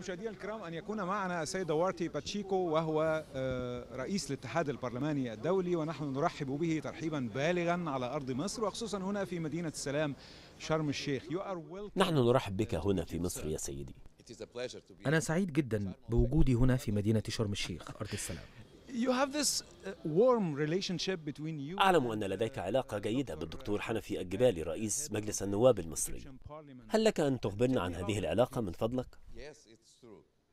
مشاهدينا الكرام أن يكون معنا السيد دوارتي باتشيكو وهو رئيس الاتحاد البرلماني الدولي ونحن نرحب به ترحيبا بالغا على أرض مصر وخصوصا هنا في مدينة السلام شرم الشيخ. نحن نرحب بك هنا في مصر يا سيدي. أنا سعيد جدا بوجودي هنا في مدينة شرم الشيخ أرض السلام. You have this warm relationship between you أعلم أن لديك علاقة جيدة بالدكتور حنفي الجبالي رئيس مجلس النواب المصري. هل لك أن تخبرنا عن هذه العلاقة من فضلك؟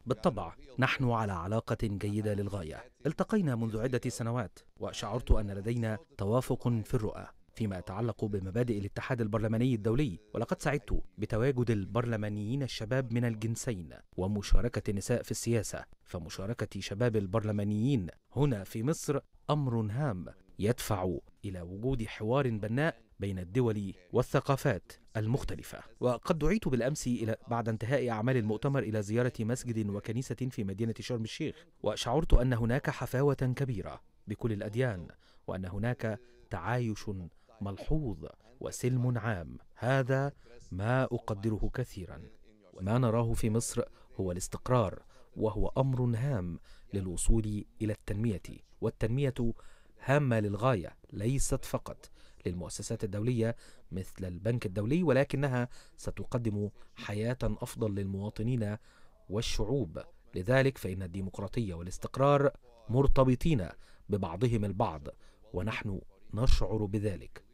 بالطبع نحن على علاقة جيدة للغاية. التقينا منذ عدة سنوات وشعرت أن لدينا توافق في الرؤى. فيما يتعلق بمبادئ الاتحاد البرلماني الدولي ولقد سعدت بتواجد البرلمانيين الشباب من الجنسين ومشاركة النساء في السياسة فمشاركة شباب البرلمانيين هنا في مصر أمر هام يدفع إلى وجود حوار بناء بين الدول والثقافات المختلفة. وقد دعيت بالأمس إلى بعد انتهاء أعمال المؤتمر إلى زيارة مسجد وكنيسة في مدينة شرم الشيخ وشعرت أن هناك حفاوة كبيرة بكل الأديان وأن هناك تعايش ملحوظ وسلم عام. هذا ما أقدره كثيرا. ما نراه في مصر هو الاستقرار وهو أمر هام للوصول إلى التنمية. والتنمية هامة للغاية ليست فقط للمؤسسات الدولية مثل البنك الدولي ولكنها ستقدم حياة أفضل للمواطنين والشعوب. لذلك فإن الديمقراطية والاستقرار مرتبطين ببعضهم البعض ونحن نشعر بذلك.